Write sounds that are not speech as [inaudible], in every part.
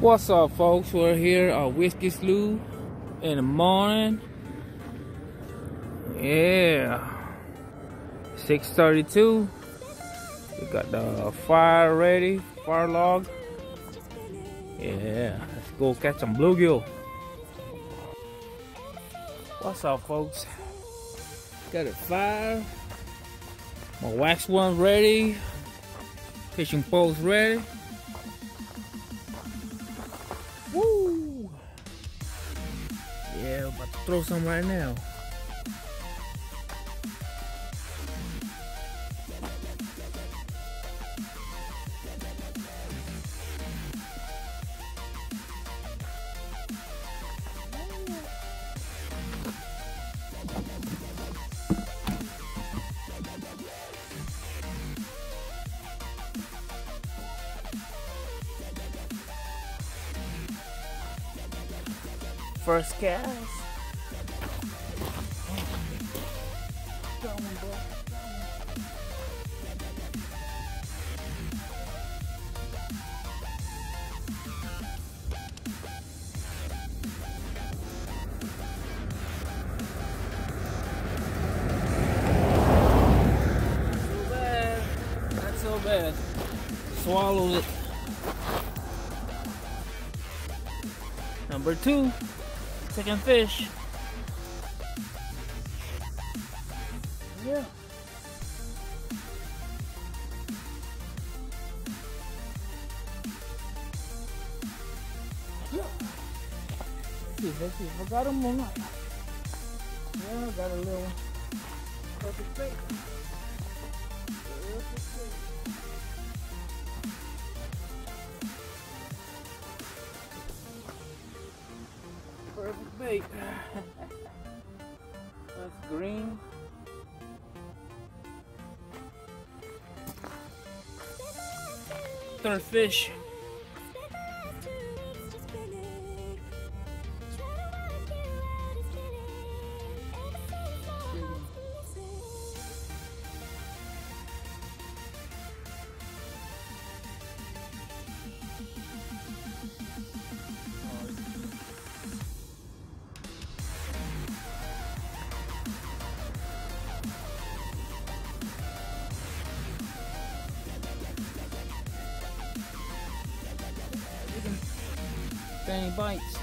What's up, folks? We're here at Whiskey Slough in the morning. Yeah, 6:32. We got the fire ready, fire log. Yeah, let's go catch some bluegill. What's up, folks? Got a fire. My wax worm ready. Fishing poles ready. Throw some right now. First cast. Swallowed it. Number two, second fish. Yeah. Yeah. See, let's see if I got him or not. Yeah, I got a little perfect bait. Third Any bites?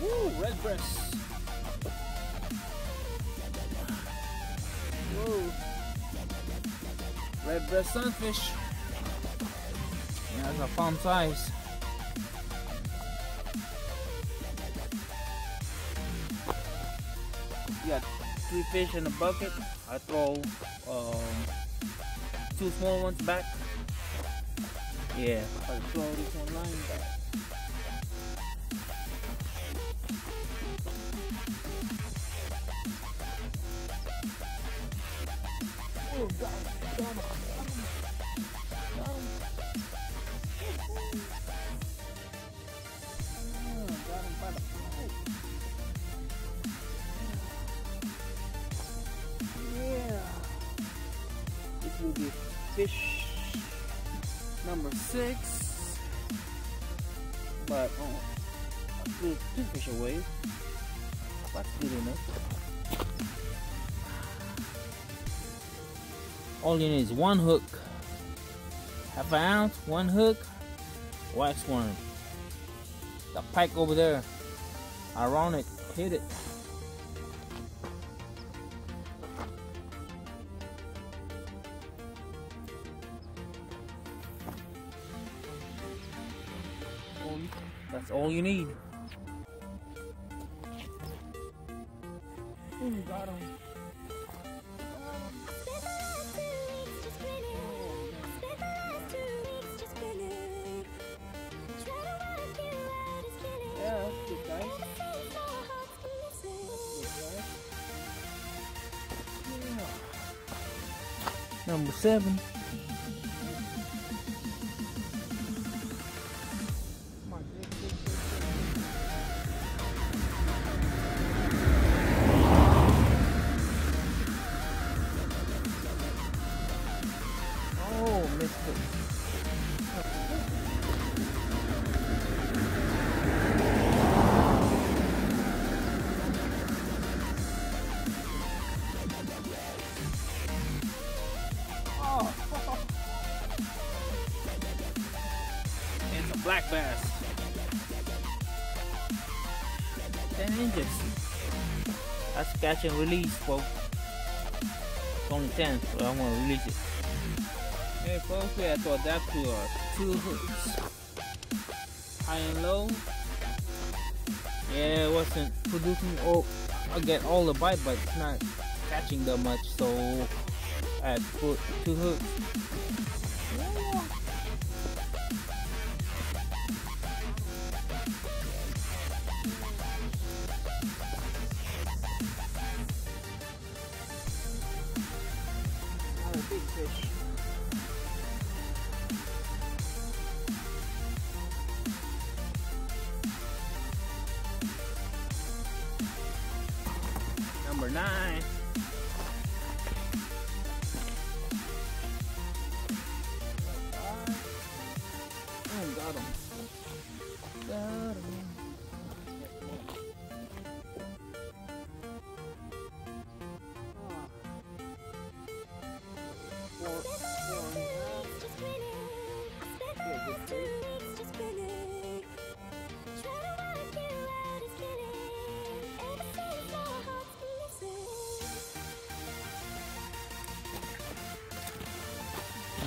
Woo, red breast. Red breast sunfish. Yeah, that's a fun size. Got three fish in a bucket. I throw um, two small ones back. Yeah, I throw this one line back. Oh, got fish number six. But oh, I threw two fish away. That's good enough. All you need is one hook. Half an ounce, one hook, wax worm. The pike over there. Ironic, hit it. All you need. Ooh, got him. Yeah, that's good, guys. Good, guys. Yeah. Number seven. 10 inches. That's catch and release, folks. It's only 10, so I'm gonna release it. Hey folks, we have to adapt to our two hooks. High and low. Yeah, it wasn't producing all I get all the bite but it's not catching that much so I put two hooks. Nine.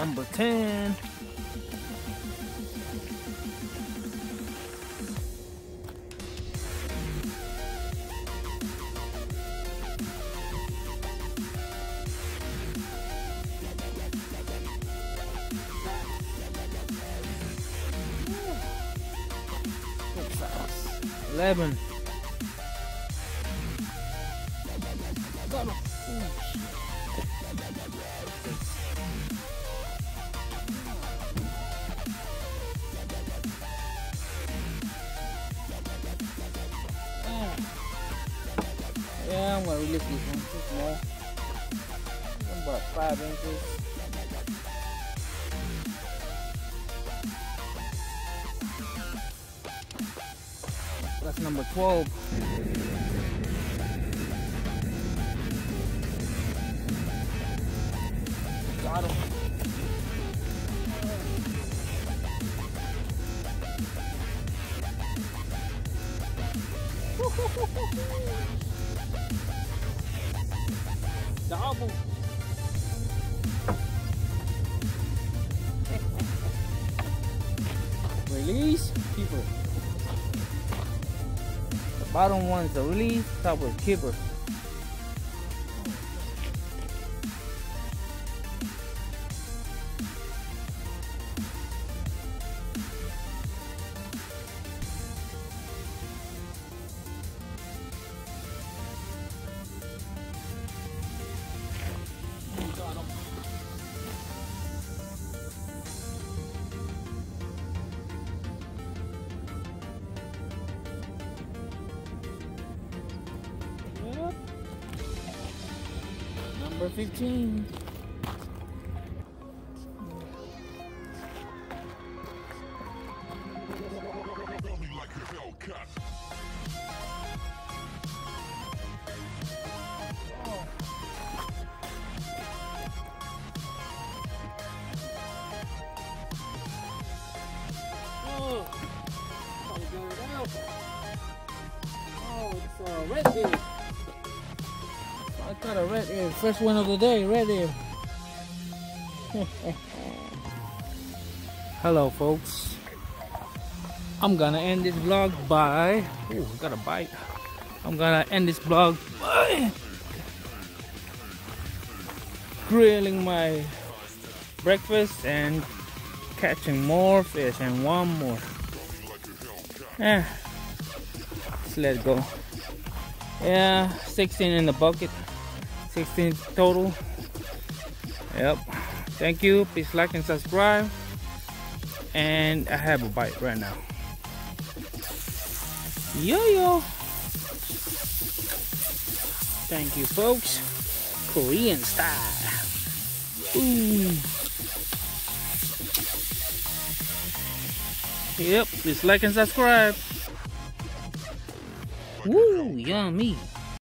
Number 10. Good I'm gonna release this one too small. About five inches. That's number 12. Got him. [laughs] Double. Release, keeper. The bottom one is the release, top is keeper. 15. Oh. Oh, it's a red ear. Ear. First one of the day, ear. [laughs] Hello, folks. I'm gonna end this vlog by. Oh, got a bite. I'm gonna end this vlog by grilling my breakfast and catching more fish and one more. Yeah, let's let go. Yeah, 16 in the bucket, 16 total. Yep. Thank you. Please like and subscribe. And I have a bite right now. Yo yo. Thank you, folks. Korean style. Ooh. Yep, please like and subscribe. Woo, yummy.